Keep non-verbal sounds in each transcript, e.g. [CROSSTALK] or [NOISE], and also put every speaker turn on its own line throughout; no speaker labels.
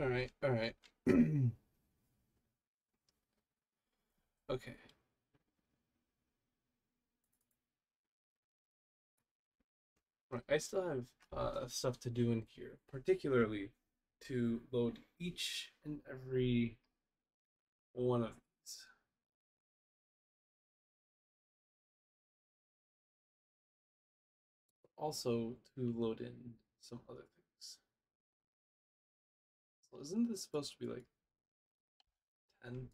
All right, all right. [CLEARS THROAT] okay. Right, I still have uh, stuff to do in here, particularly to load each and every one of these. Also to load in some other things. So isn't this supposed to be like 10?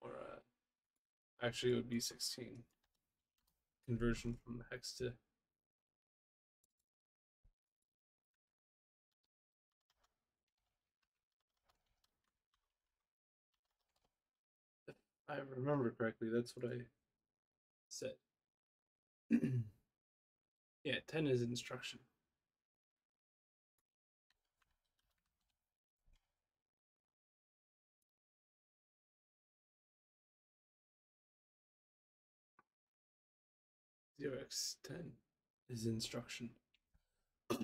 Or uh, actually it would be 16. Conversion from hex to I remember correctly, that's what I said. [CLEARS THROAT] yeah, 10 is instruction. Zero x ten is instruction. [COUGHS] My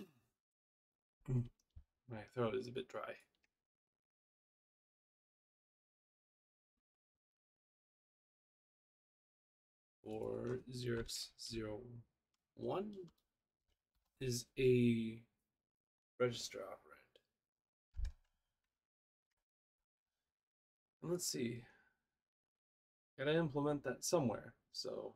throat is a bit dry. or 0x01 is a register operand. And let's see. Gotta implement that somewhere, so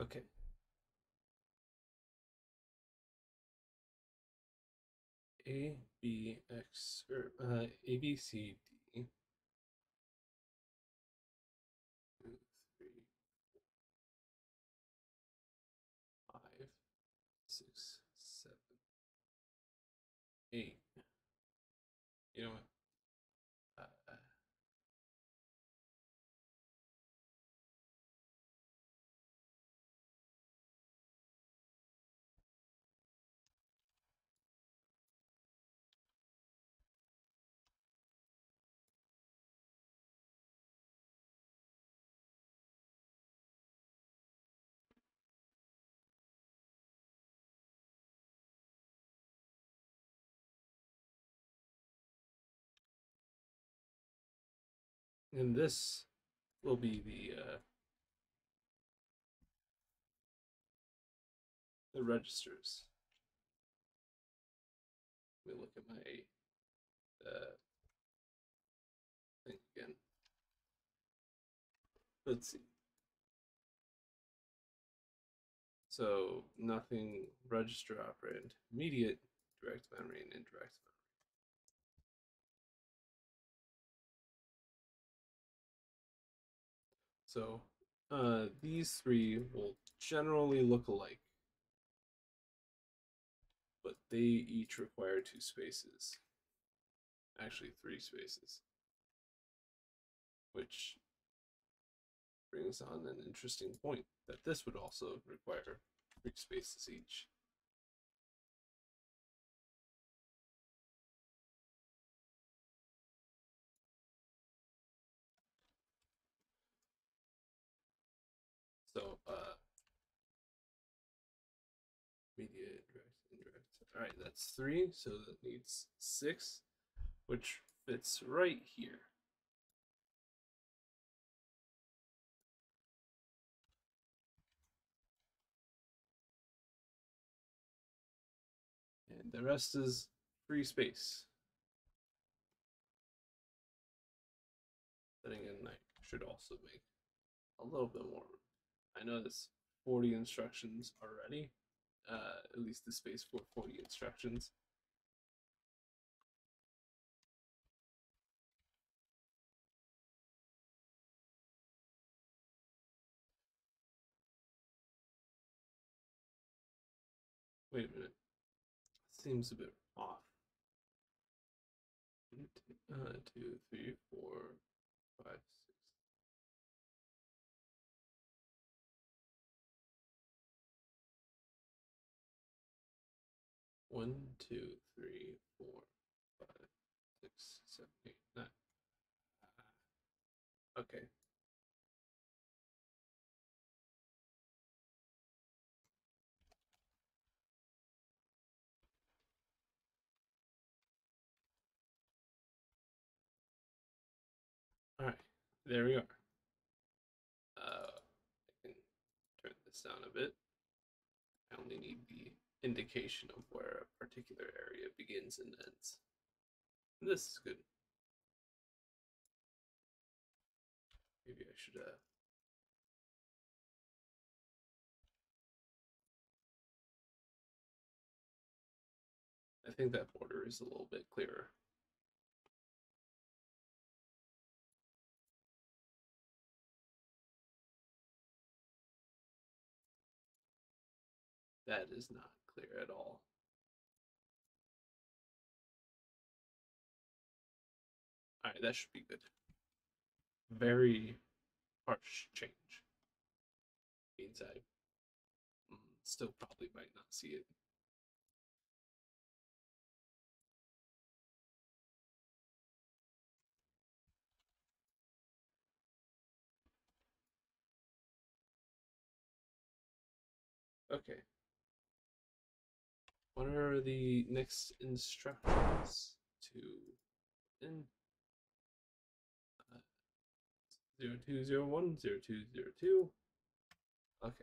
Okay. A B X or uh, A B C D. and this will be the uh, the registers. Let me look at my uh, thing again. Let's see. So nothing register operand, immediate direct memory and indirect memory. So uh, these three will generally look alike, but they each require two spaces. Actually, three spaces, which brings on an interesting point that this would also require three spaces each. So, uh, media, indirect, indirect. All right, that's three. So that needs six, which fits right here. And the rest is free space. Setting in night should also make a little bit more. I know there's 40 instructions already, uh, at least the Space for forty instructions. Wait a minute. Seems a bit off. Uh, two, three, four, five, One, two, three, four, five, six, seven, eight, nine. Okay. All right, there we are. Uh, I can turn this down a bit. I only need the indication of where a particular area begins and ends. This is good. Maybe I should uh I think that border is a little bit clearer. That is not at all. All right, that should be good. Very harsh change. Means I mm, still probably might not see it. Okay. What are the next instructions to in? Uh, 0201 0202 okay.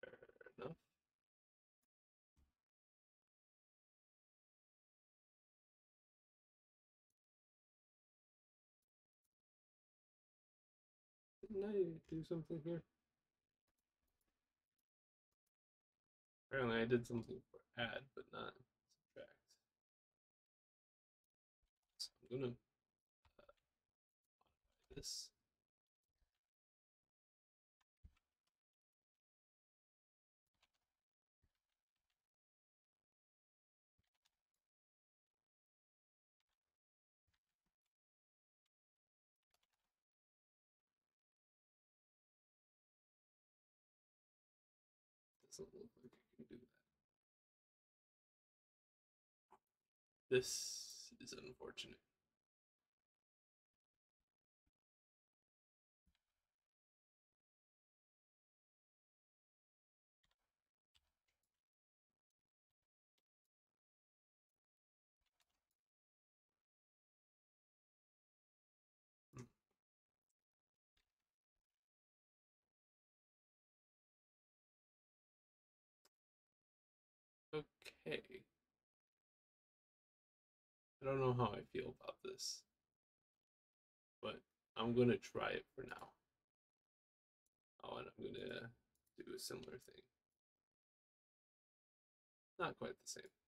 Fair enough. Didn't I do something here? Apparently I did something add, but not subtract. So I'm gonna uh, modify this. Doesn't look This is unfortunate. Hmm. Okay. I don't know how I feel about this, but I'm gonna try it for now. Oh, and I'm gonna do a similar thing. Not quite the same.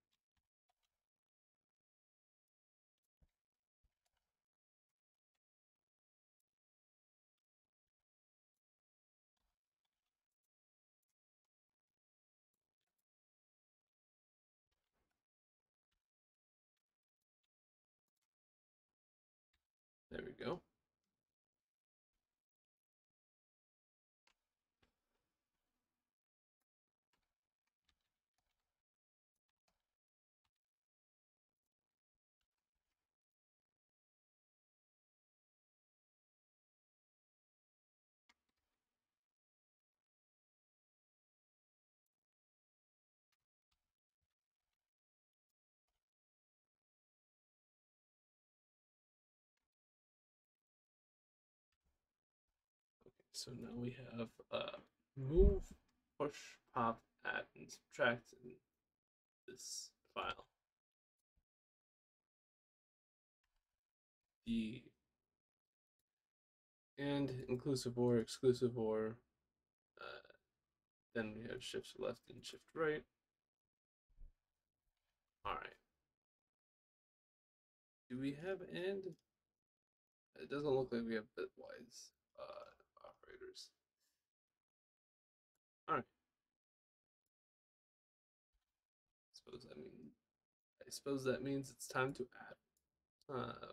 So now we have uh, move, push, pop, add, and subtract in this file. The and inclusive or exclusive or uh, then we have shift left and shift right. All right. Do we have and? It doesn't look like we have bitwise uh, all right. Suppose that means I suppose that means it's time to add. Uh,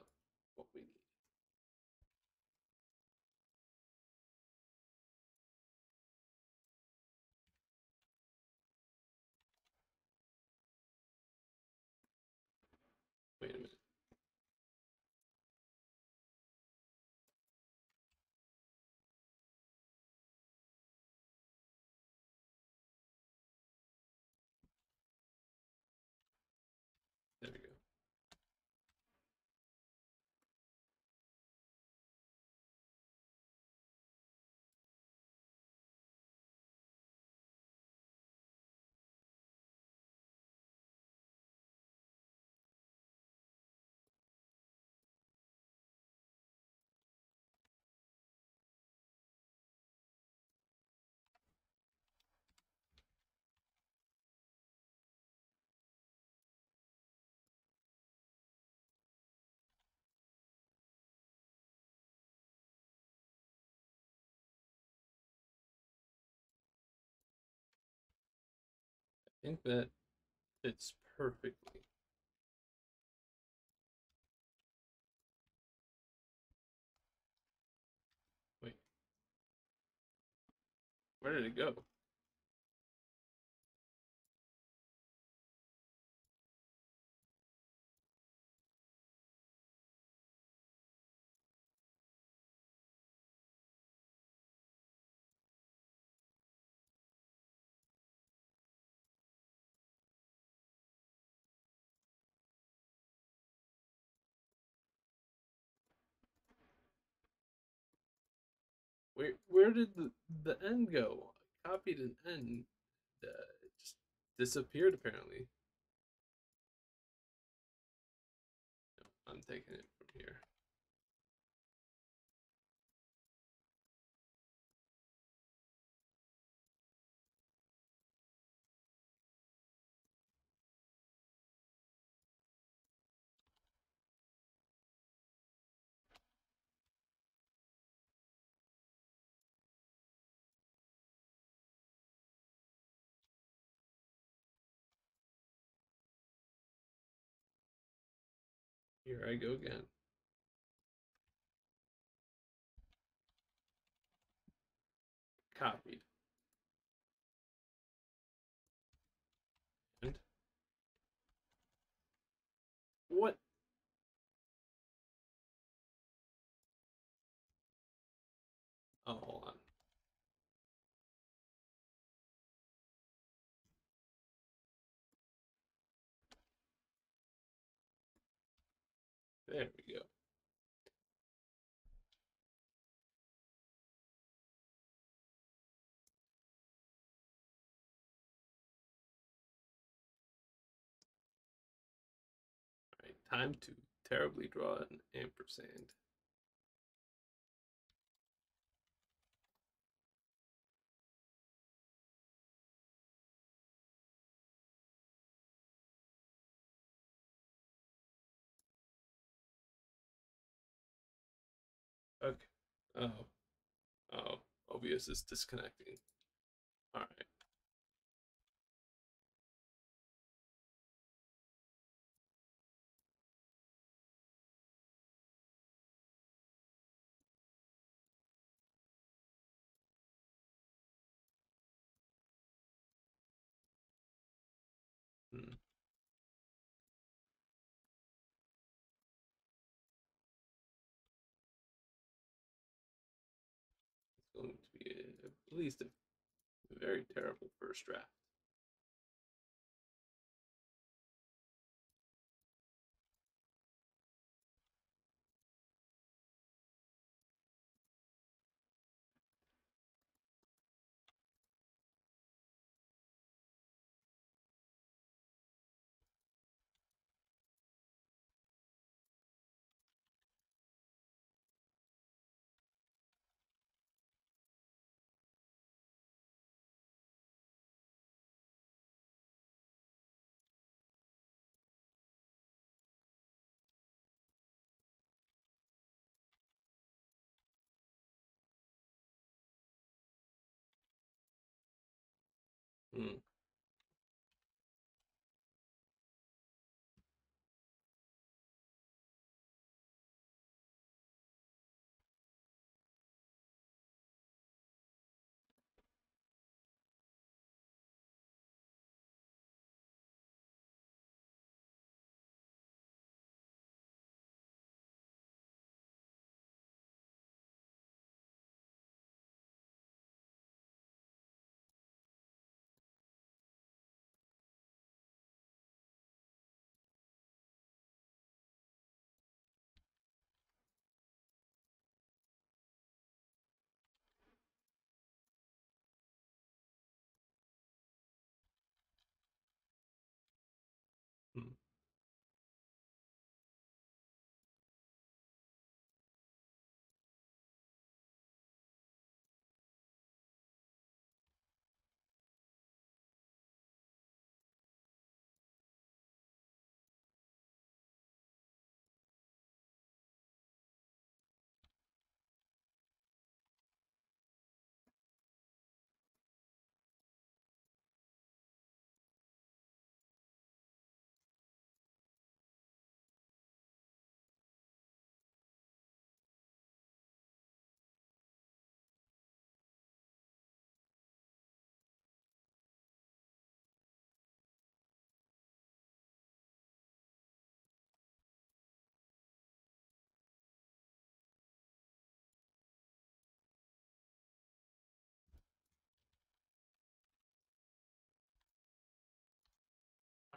I think that fits perfectly. Wait. Where did it go? Where did the, the end go? Copied an end. Uh, it just disappeared apparently. No, I'm taking it from here. Here I go again. Copied. And what? Oh, hold on. There we go. Alright, time to terribly draw an ampersand. Okay. Oh. Oh. OBS is disconnecting. Alright. Least a very terrible first draft. Hmm.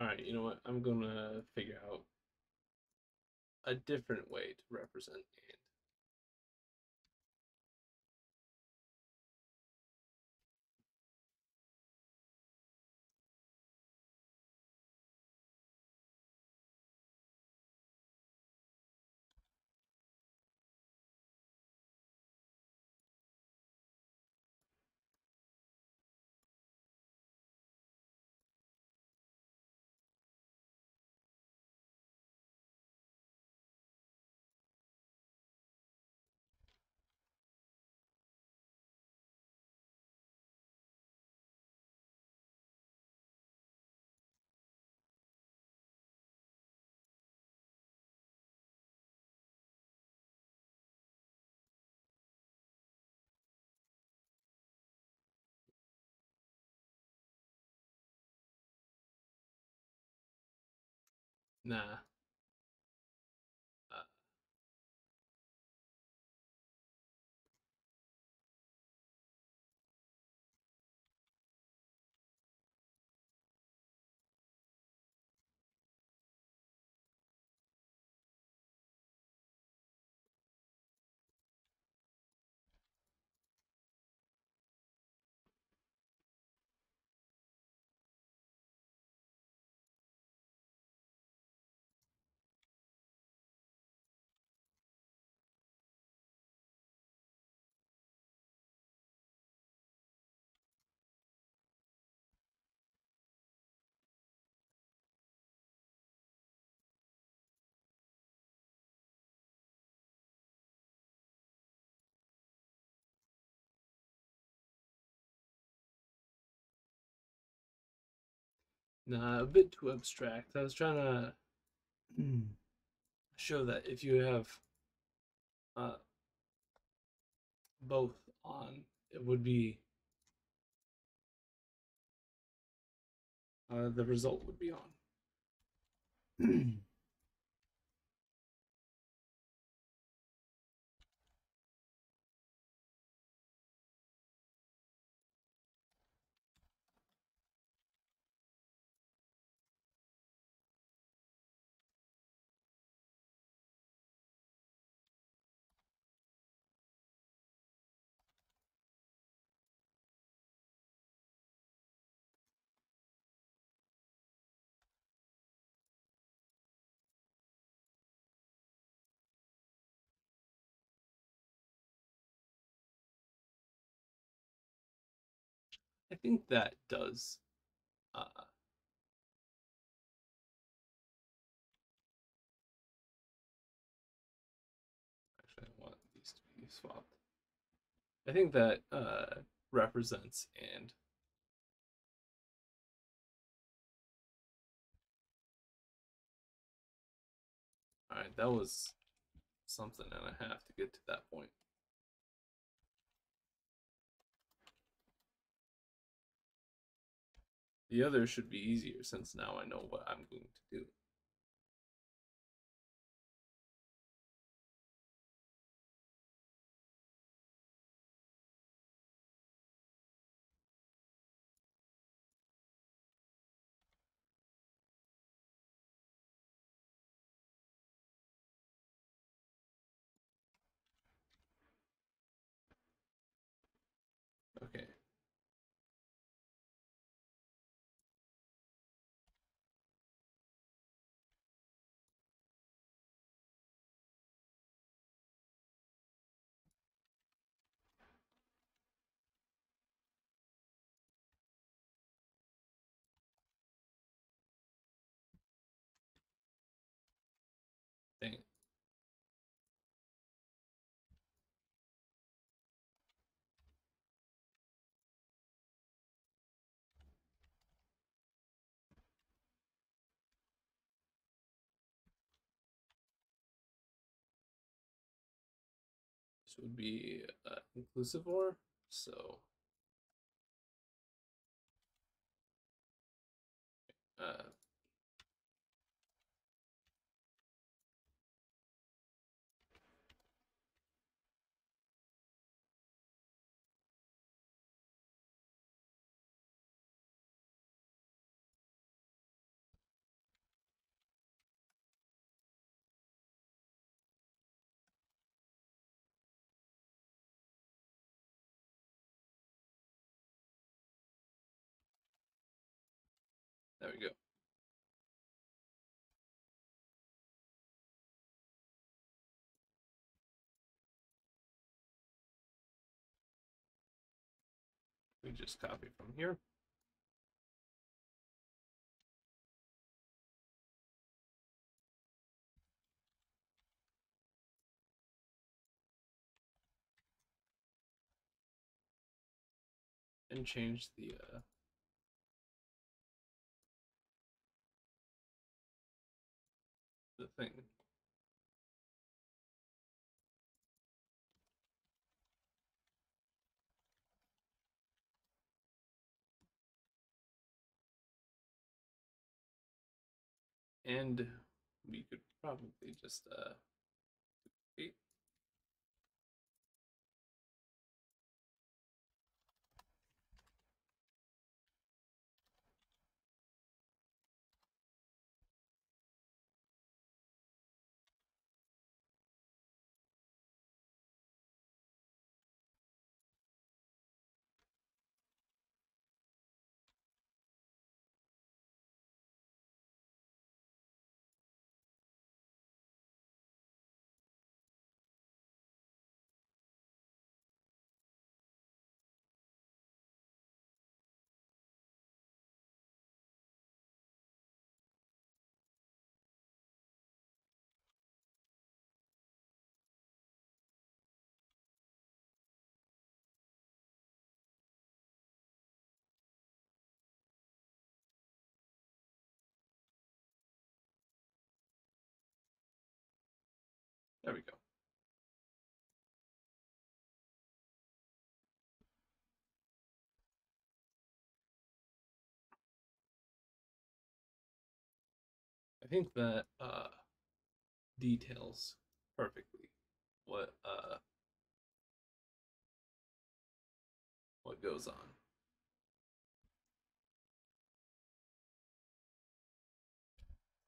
All right, you know what? I'm gonna figure out a different way to represent. Nah. Nah, a bit too abstract. I was trying to show that if you have uh, both on, it would be uh, the result would be on. [CLEARS THROAT] think that does. Uh, actually, I want these to be swapped. I think that uh, represents and. All right, that was something and a half to get to that point. The other should be easier since now I know what I'm going to do. Dang it. This would be uh, inclusive or so. We just copy from here. And change the uh, the thing. And we could probably just uh There we go. I think that uh, details perfectly what uh, what goes on.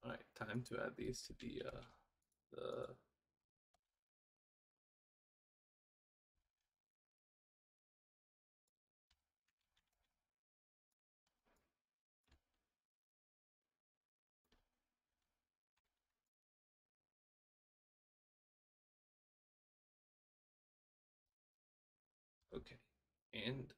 All right, time to add these to the uh, the Okay, and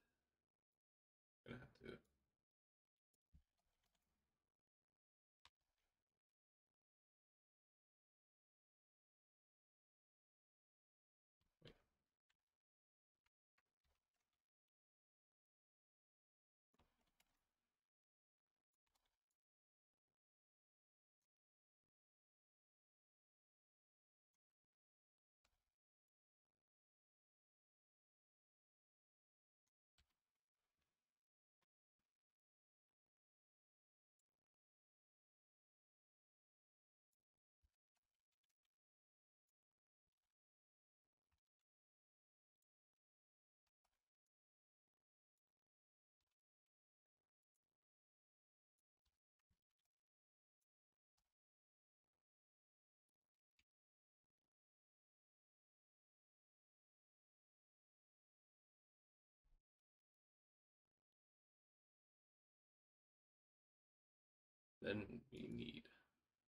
Then we need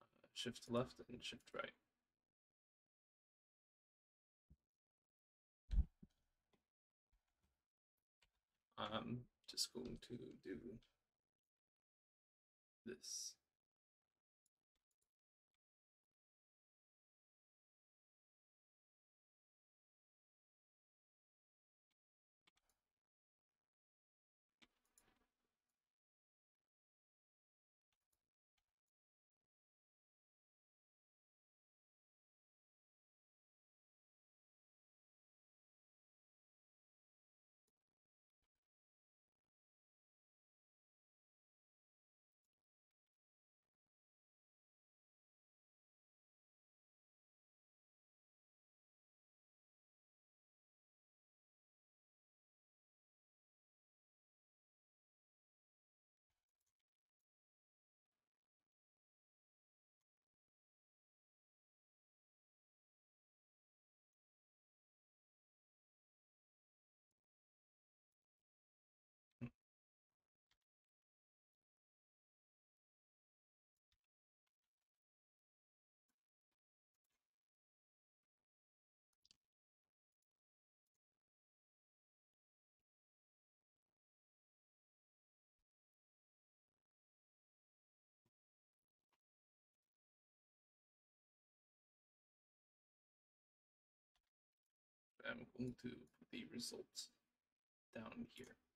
uh, shift left and shift right. I'm just going to do this. I'm going to put the results down here.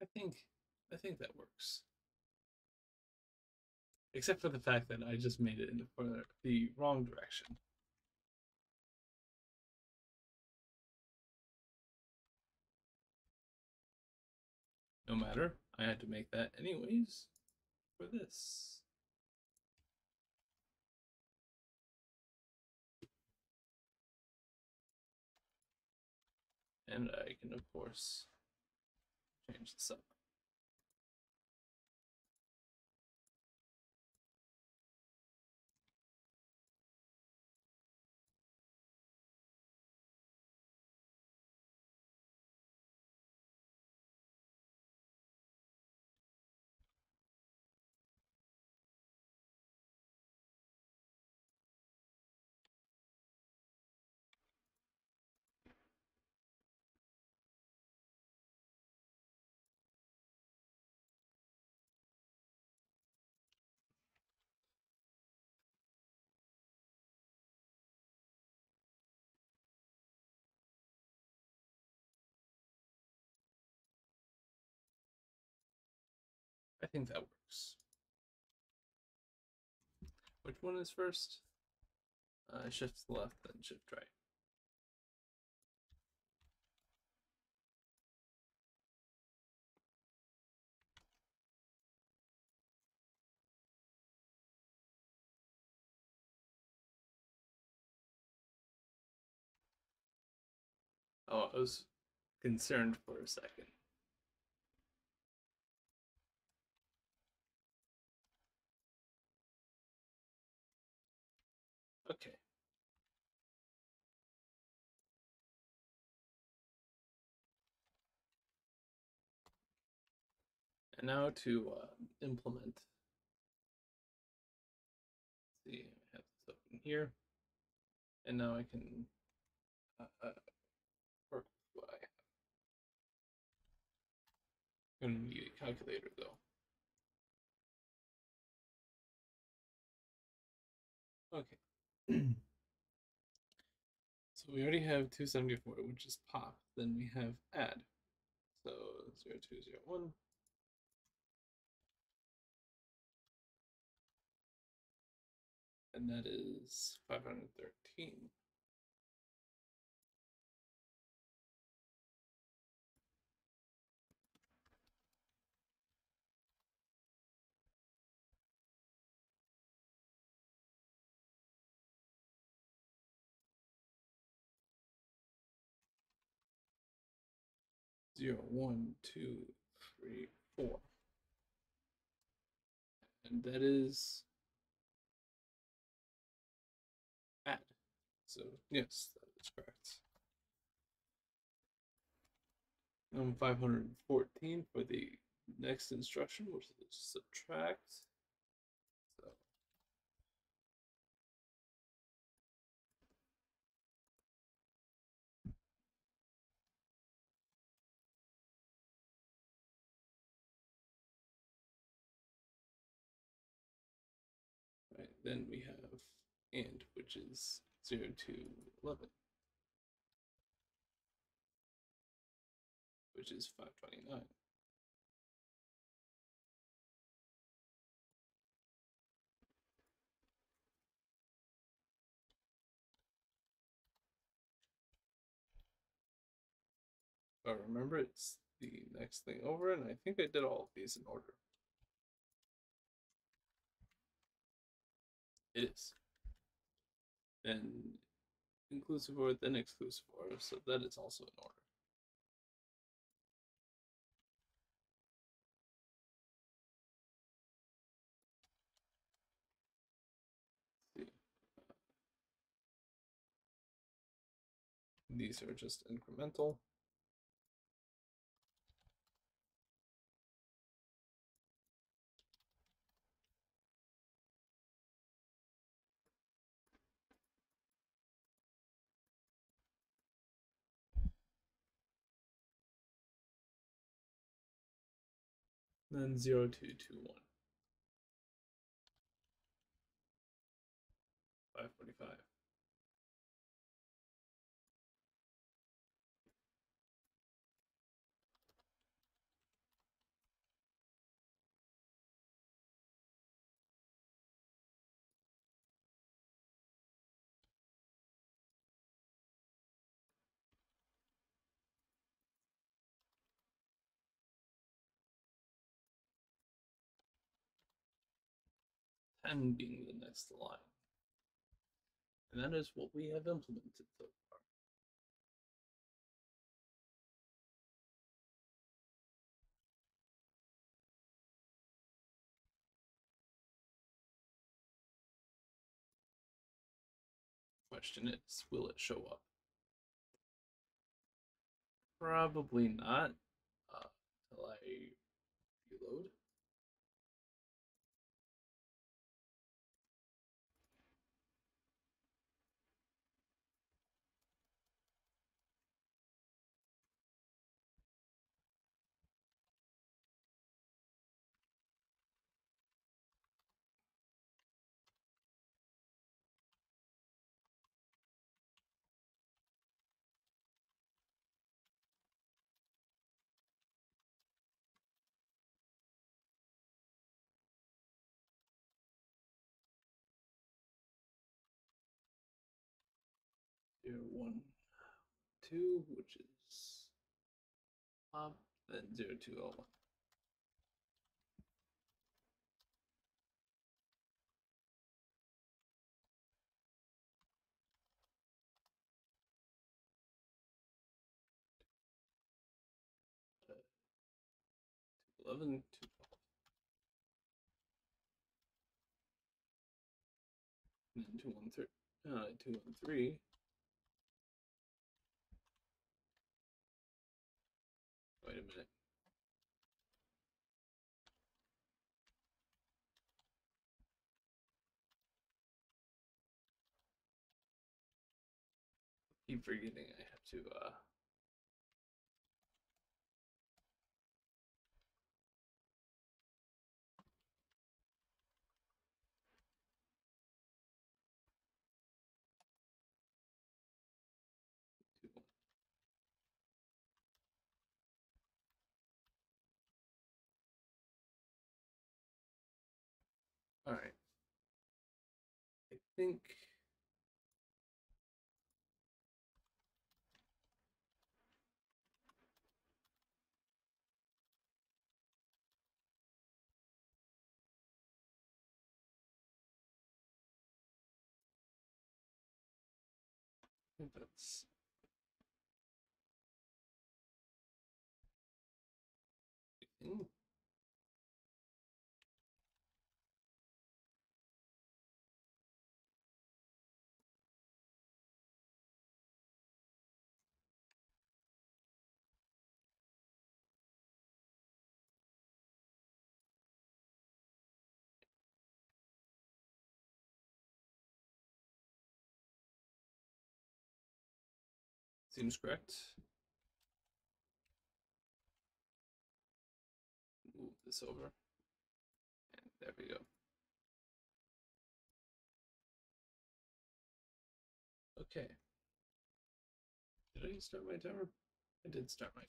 I think I think that works. Except for the fact that I just made it in the, the wrong direction. No matter, I had to make that anyways for this. And I can, of course, change this up. I think that works. Which one is first? Uh, shift left, then shift right. Oh, I was concerned for a second. Now to uh, implement. Let's see, I have this open here. And now I can uh, uh, work with what I have. I'm going to need a calculator though. Okay. [CLEARS THROAT] so we already have 274, which is pop. Then we have add. So 0201. And that is 513. zero, one, two, three, four. And that is So yes, that is correct. Um, 514 for the next instruction, which is subtract. So then we have and, which is 0 to 11, which is 529. But remember, it's the next thing over, and I think I did all of these in order. It is. And inclusive or then exclusive or, so that is also in order. These are just incremental. then 1 545. pending the next line. And that is what we have implemented so far. Question is, will it show up? Probably not. Uh, till I reload. One two, which is up, then zero two oh eleven, two. And then two one three, uh, two one three. Wait a minute. Keep forgetting I have to uh. All right. I think that's seems correct. Move this over. And there we go. Okay. Did I start my timer? I did start my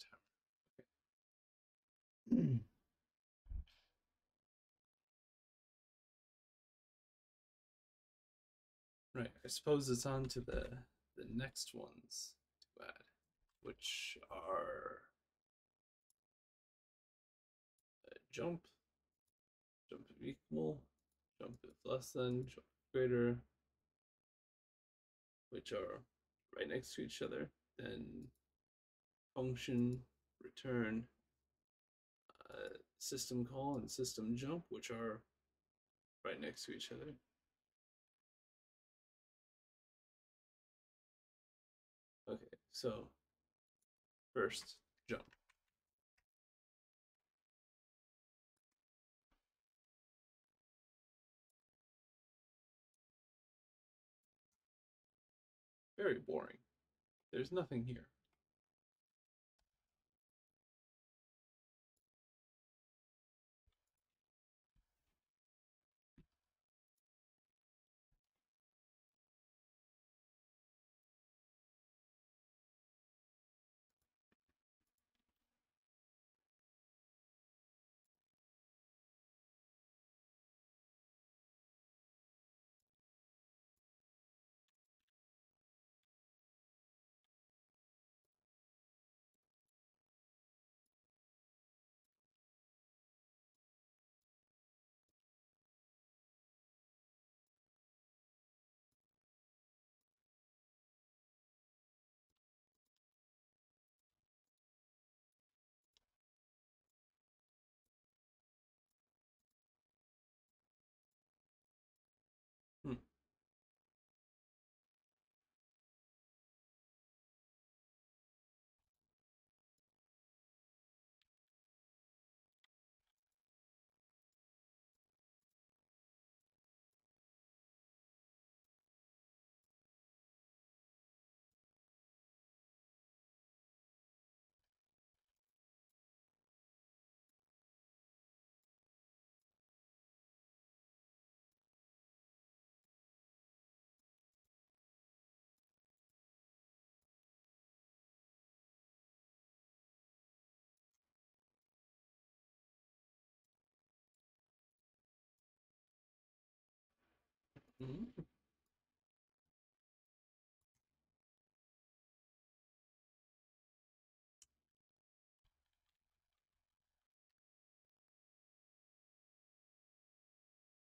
timer. [CLEARS THROAT] Right, I suppose it's on to the the next ones add, which are uh, jump, jump if equal, jump if less than, jump separator, which are right next to each other, then function, return, uh, system call, and system jump, which are right next to each other. So first jump. Very boring. There's nothing here. Mhm.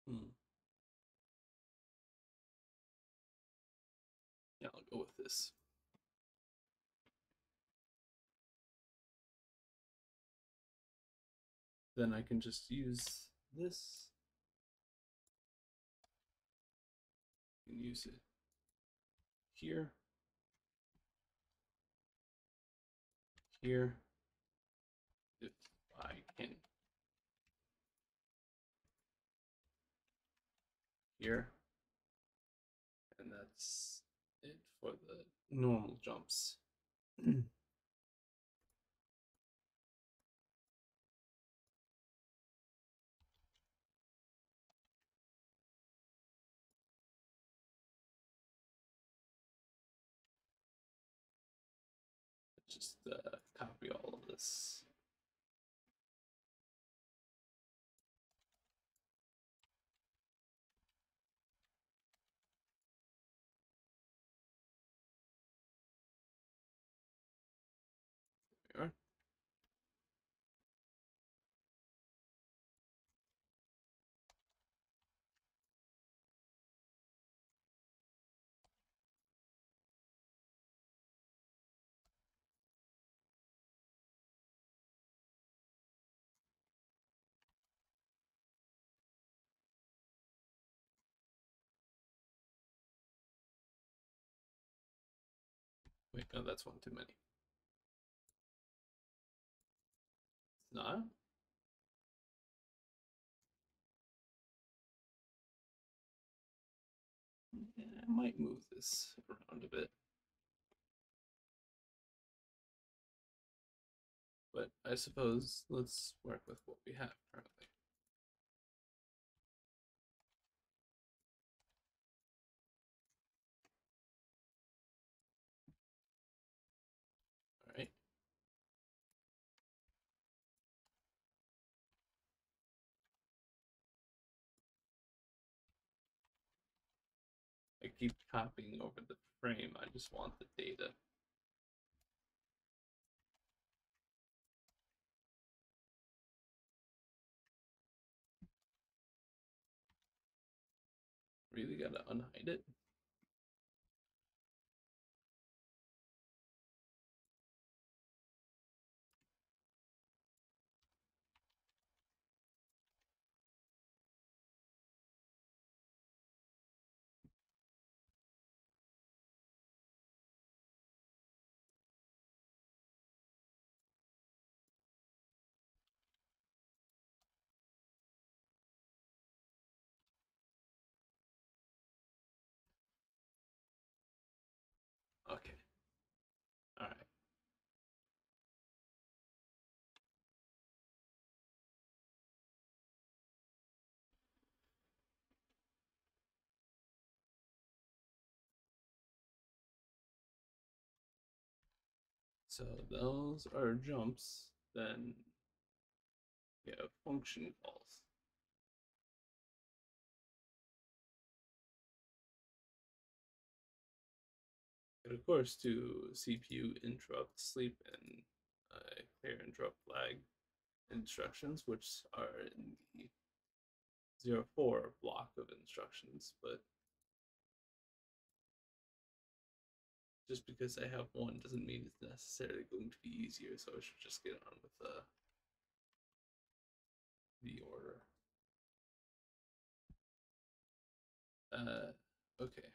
Hmm. Yeah, I'll go with this. Then I can just use this and use it here, here, if I can. Here. And that's it for the normal jumps. [CLEARS THROAT] uh, copy all of this. No, that's one too many. No. Yeah, I might move this around a bit. But I suppose let's work with what we have currently. Keep copying over the frame. I just want the data. Really gotta unhide it? So those are jumps, then we have function calls. And of course, to CPU interrupt sleep and uh, clear interrupt flag instructions, which are in the 04 block of instructions, but just because I have one doesn't mean it's necessarily going to be easier, so I should just get on with the, the order. Uh, okay.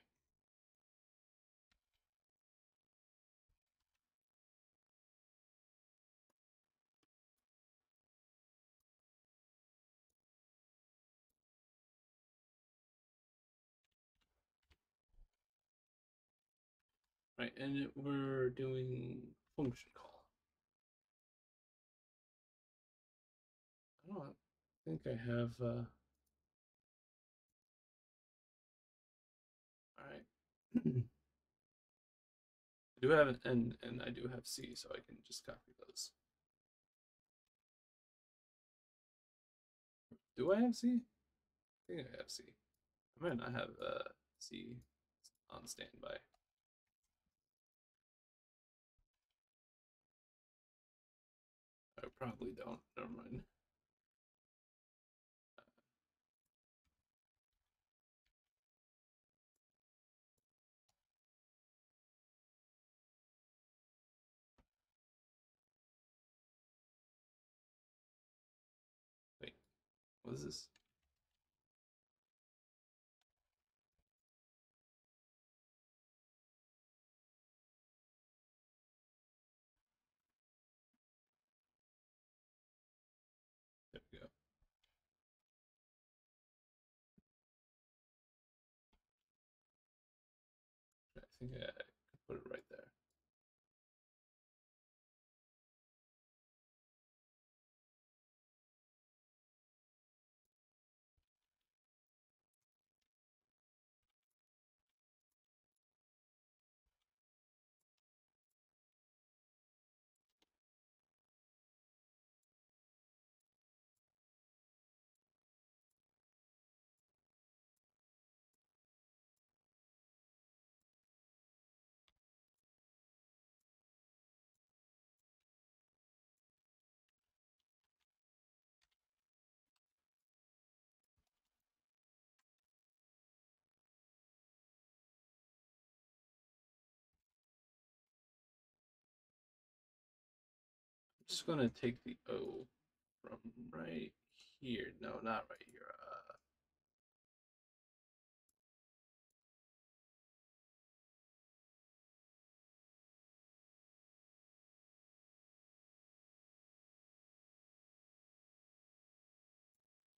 Right, and it, we're doing function call. I don't think I have. Uh... All right. I do have an N and I do have C, so I can just copy those. Do I have C? I think I have C. I might not have uh, C on standby. Probably don't. Never mind. Wait, what is this? Think Just gonna take the O from right here. No, not right here. Uh,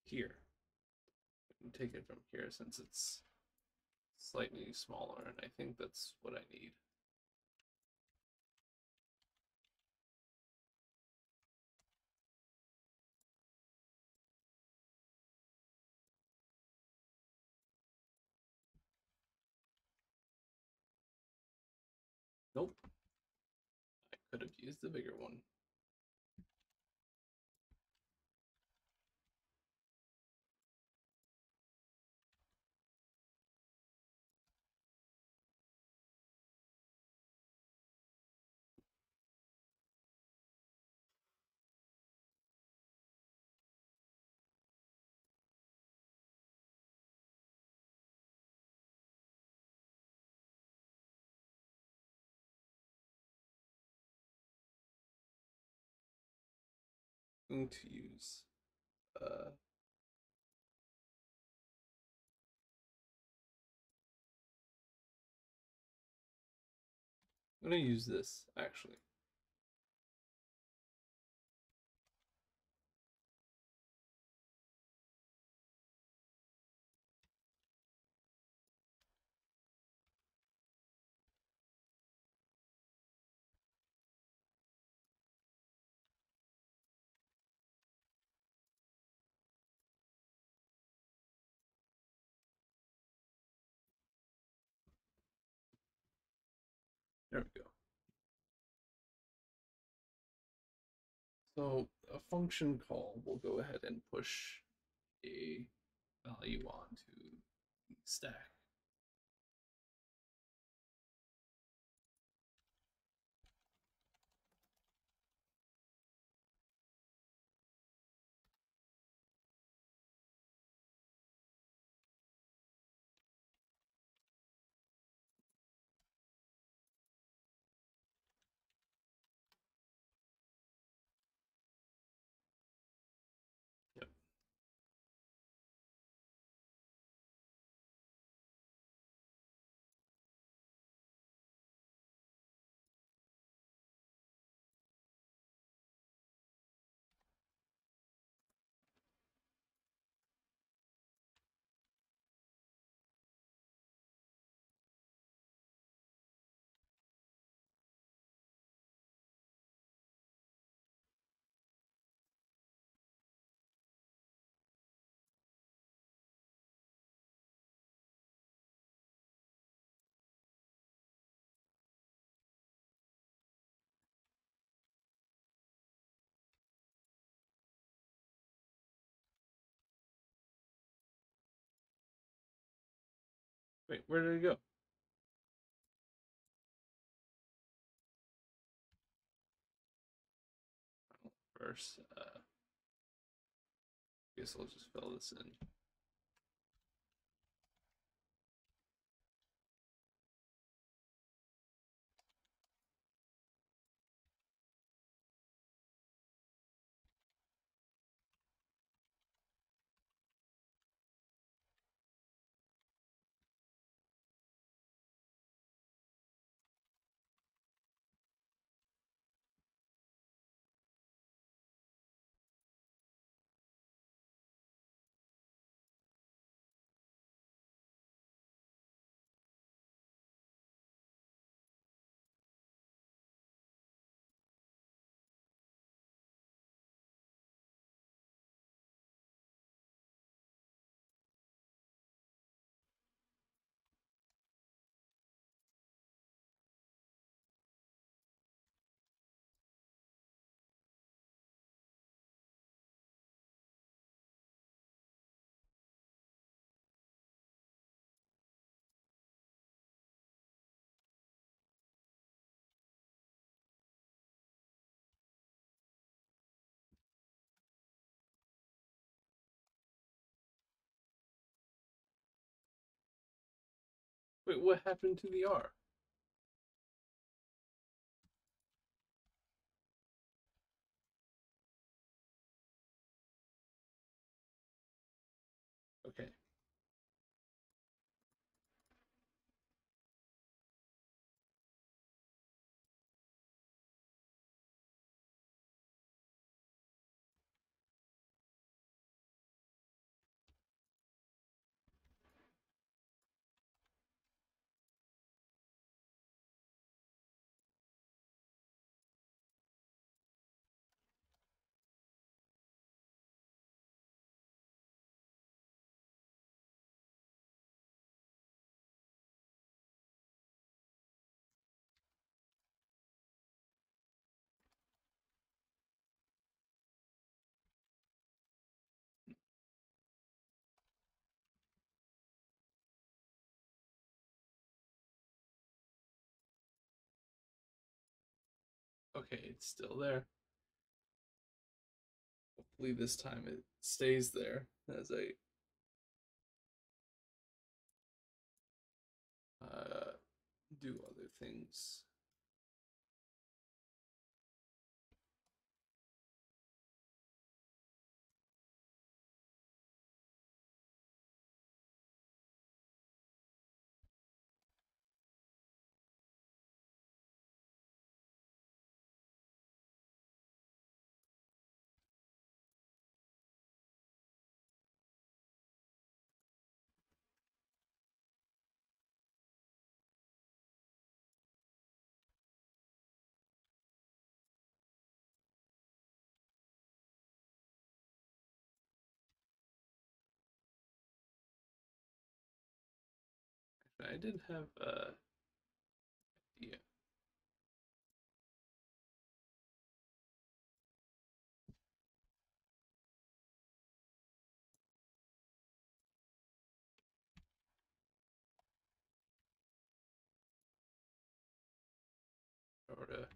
here. Take it from here since it's slightly smaller, and I think that's what I need. Nope. I could have used the bigger one. Going to use uh, I'm going to use this actually. There we go. So a function call will go ahead and push a value onto stack. Wait, where did it go? First, uh, guess I'll just fill this in. Wait, what happened to the R? Okay, it's still there. Hopefully this time it stays there as I uh, do other things. I did have uh, a idea. Or to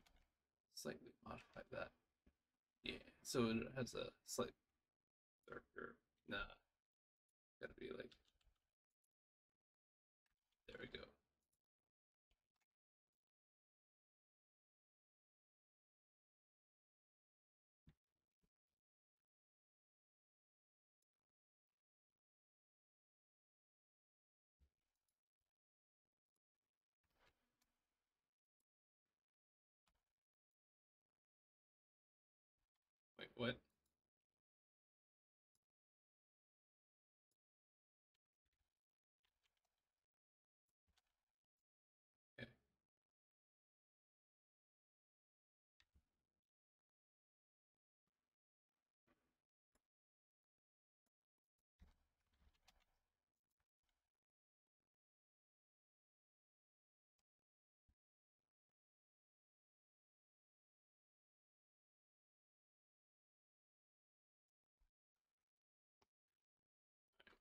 slightly modify that. Yeah, so it has a slight darker. Nah, gotta be like.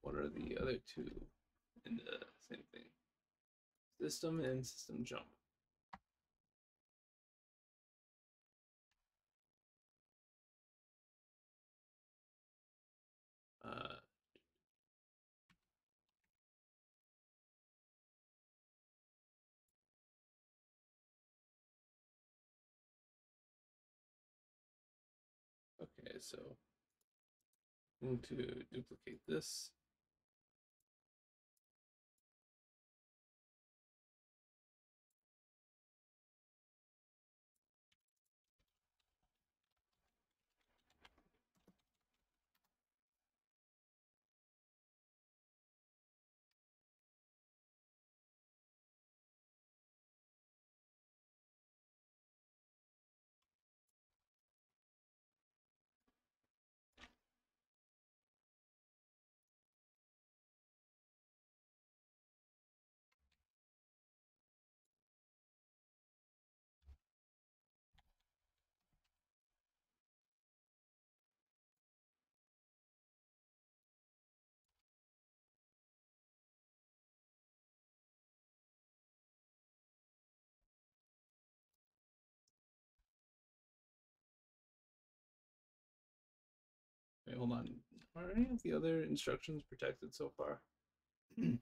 What are the other two in the same thing? System and system jump. Uh, okay, so I'm going to duplicate this. Wait, hold on. Are any of the other instructions protected so far? [CLEARS THROAT] no,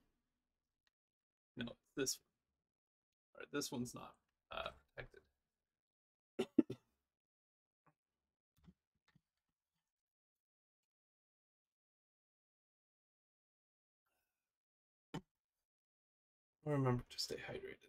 this one. Alright, this one's not uh, protected. [COUGHS] Remember to stay hydrated.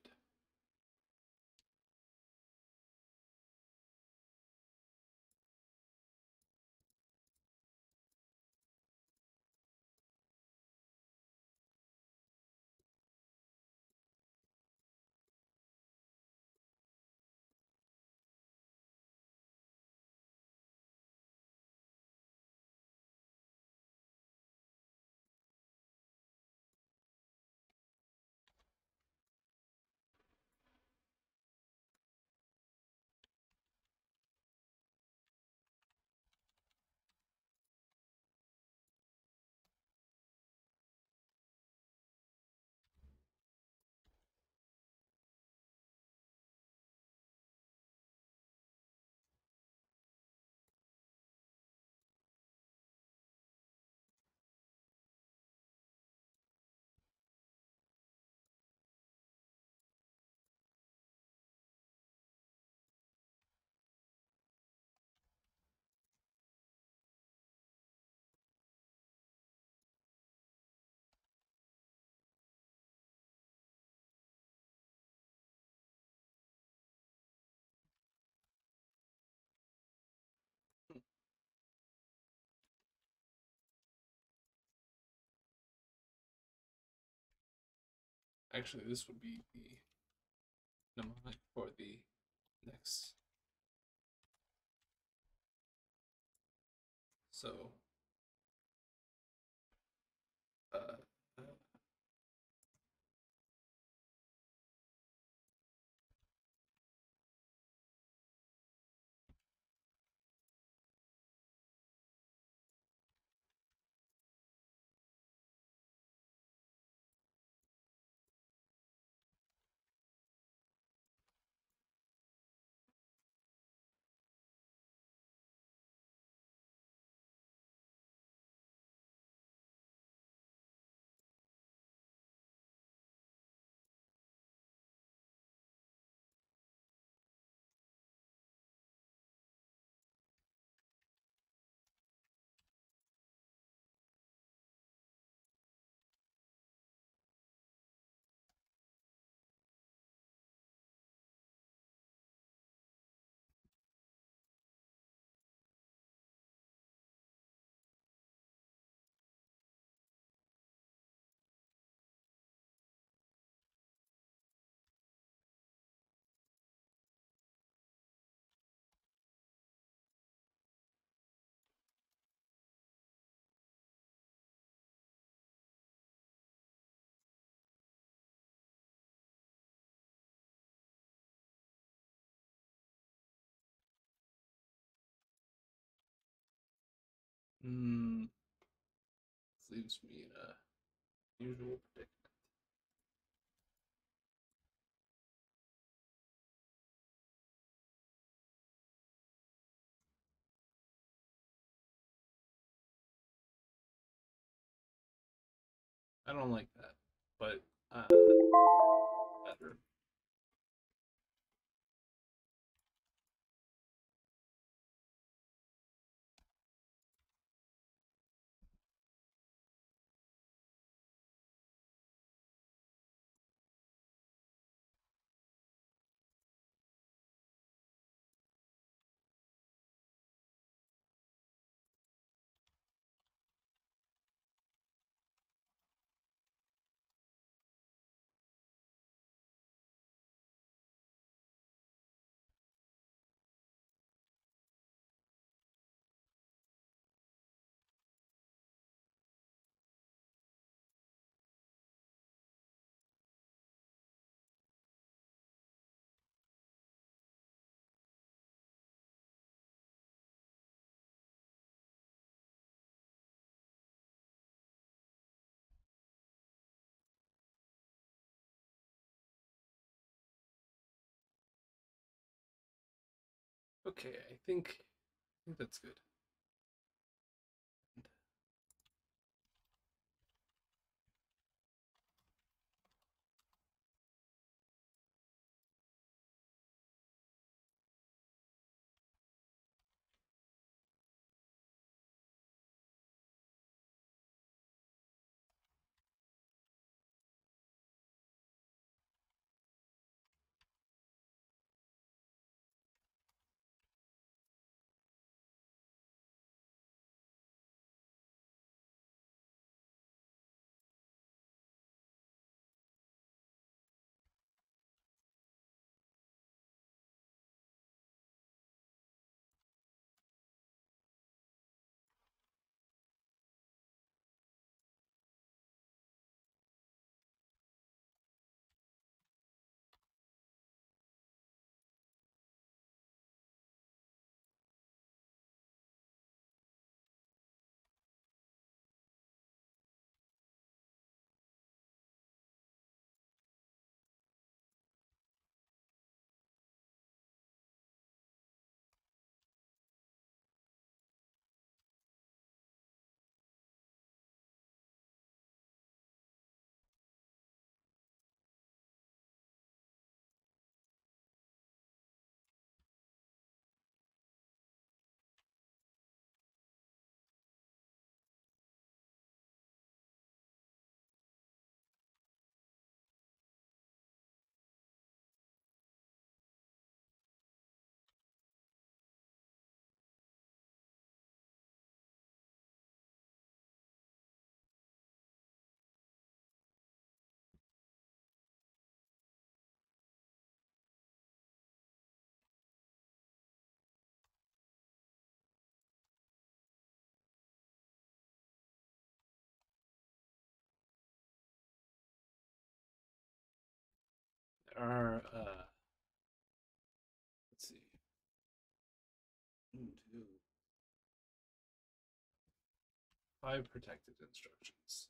Actually, this would be the mnemonic for the next. So, Hmm. This leaves me in a usual predicament. I don't like that, but uh, Okay, I think I think that's good. Are uh let's see. Five protected instructions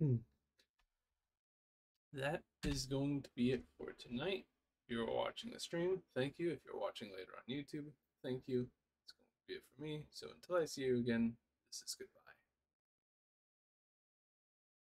Hmm. that is going to be it for tonight. If you're watching the stream, thank you. If you're watching later on YouTube, thank you. It's going to be it for me. So until I see you again, this is goodbye.